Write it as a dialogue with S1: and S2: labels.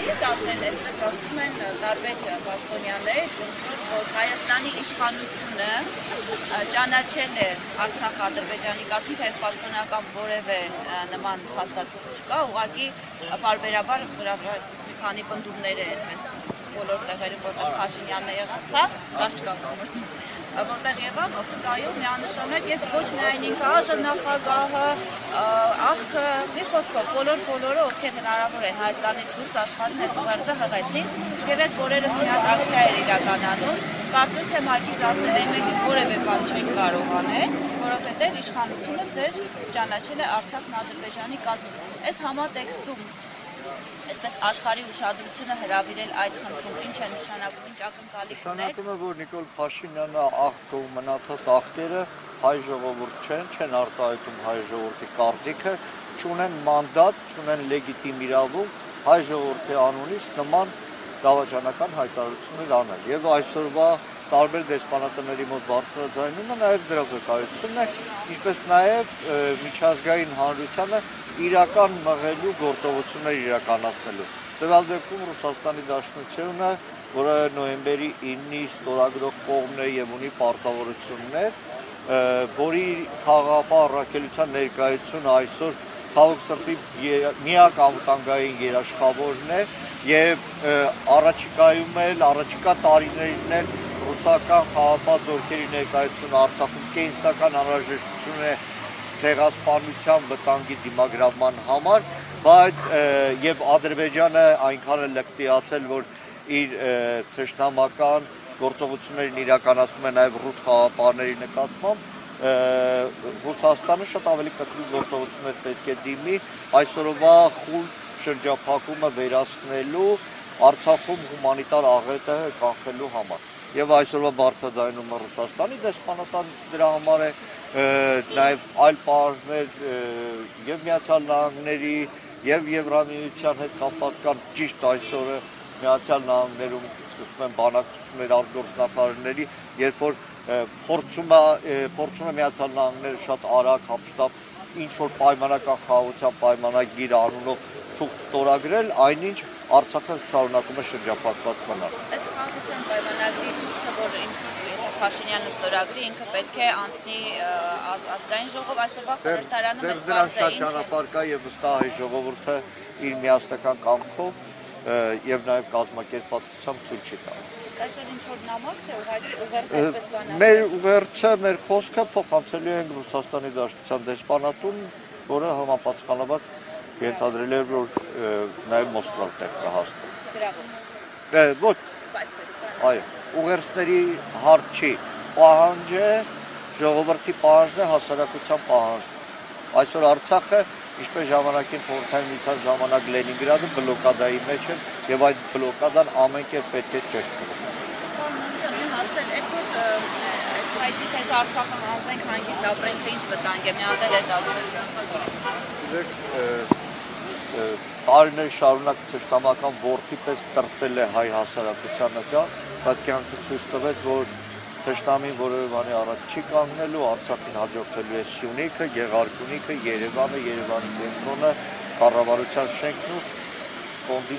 S1: տարիից արդեն այսպես ասում են տարբեր պաշտոնյաներ, որ Հայաստանի իշխանությունը ճանաչել է Արցախ-Ադրբեջանի կազմի, թե պաշտոնական որևէ նման փաստաթուղթ չկա, ուղղակի բարբերաբար դրա վրա այսպես մի քանի բնդումներ է այդպես բոլոր տեղերում, որտեղ Փաշինյանն է եղավ, հա, կարճ կա որտեղ եղավ, այո, միանշանակ եւ ոչ միայն ինքը ԱԺ նախագահը, աղքը, մի խոսքով բոլոր բոլորը ովքեր հնարավոր է Հայաստանից դուրս աշխարհին այդ ուղերձը հղեցին եւ այդ բոլորս մի հատ ակցիա էր իրականանում կարծես թե մայքից ասել են մեկի որևէ բան չեն կարող անել, որովհետև իշխանությունը ձեր ճանաչել է Արցախն Ադրբեջանի կազմում։ Այս համատեքստում այսպես աշխարհի ուշադրությունը հրավիրել այդ խնդրում ինչ է նշանակում, ինչ ակնկալիք ունեք։
S2: Նշանակում է, որ Նիկոլ Փաշինյանը աղքով մնացած աղքերը հայ ժողովուրդ չեն, չեն արտահայտում հայ ժողովրդի կարծիքը, չունեն մանդատ, չունեն լեգիտիմ իրավունք հայ ժողովրդի անունից նման դավաճանական հայտարարություններ անել։ Եվ այսօրվա տարբեր դեսպանատների մոտ բարձրաձայնումը նաև դրա վկայությունն է, ինչպես նաև միջազգային հանրությանը իրական մղելու գործողություններ իրականացնելու։ Տվյալ դեպքում Ռուսաստանի Դաշնությունը, որը նոյեմբերի 9-ի ստորագրող կողմն է եւ ունի պարտավորություններ, որի խաղապահ առաքելության ներկայությունը այսօր ցավոք սրտի միակ անվտանգային երաշխավորն է եւ առաջիկայում էլ առաջիկա տարիներին էլ ռուսական խաղապահ զորքերի ներկայությունը Արցախում կենսական անհրաժեշտություն է ցեղասպանության վտանգի դիմագրավման համար, բայց եւ Ադրբեջանը այնքան է լկտիացել, որ իր թշնամական գործողություններին իրականացնում է նաեւ ռուս խաղապարների նկատմամբ Ռուսաստանը շատ ավելի կտրուկ գործողություններ պետք է դիմի այսօրվա խուլ շրջափակումը վերացնելու Արցախում հումանիտար աղետը կանխելու համար։ Եվ այսօրվա բարձրաձայնումը Ռուսաստանի դեսպանատան դրա համար է նաև այլ պարզներ եւ Միացյալ Նահանգների եւ Եվրամիության հետ կապված կան ճիշտ այսօրը Միացյալ Նահանգներում սկսվում են բանակցություններ արտգործնախարարների, երբ որ փորձում է փորձում է Միացյալ Նահանգները շատ արագ հապշտապ ինչ որ պայմանական խաղաղության պայմանագիր անունով թուղթ ստորագրել, այնինչ Արցախը շարունակում է շրջապատված մնալ։
S1: Այդ խաղաղության պայմանագրի թուղթը, որը ինչ Փաշինյանը ստորագրի, ինքը պետք է անցնի ազգային ժողով, այսօրվա խորհրդարանը մեծ բարձ է ինչ։
S2: Դեռ ճանապարհ կա եւ վստահ է ժողովուրդը իր միասնական կամքով եւ նաեւ կազմակերպվածությամբ ցույց չի տա։
S1: Այսօր ինչ որ նամակ թե ուղղակի ուղերձ այսպես բանալու։
S2: Մեր ուղերձը, մեր խոսքը փոխանցելու ենք Ռուսաստանի Դաշնության դեսպանատուն, որը համապատասխանաբար ենթադրել է որ նաեւ Մոսկվա տեղ կհասնի։
S1: Գրավում։
S2: Ոչ։ Այո ուղերձների հարց չի։ Պահանջը ժողովրդի պահանջն է, հասարակության պահանջն։ Այսօր Արցախը ինչպես ժամանակին խորհրդային միության ժամանակ Լենինգրադը բլոկադայի մեջ է եւ այդ բլոկադան ամեն կերպ պետք է ճշտվի։
S1: հայտի թե Արցախը հանձնենք հանգիստ ապրենք, թե ինչ վտանգ է, մի հատ էլ է ասել
S2: տարիներ շարունակ ճշտամական ворթի պես կրծել է հայ հասարակությանը դա, բայց կյանքը ցույց տվեց, որ ճշտամին որևէ բանի առաջ չի կանգնելու, Արցախին հաջորդելու է Սյունիքը, Գեղարքունիքը, Երևանը, Երևանի կենտրոնը, կառավարության շենքն ու ֆոնդի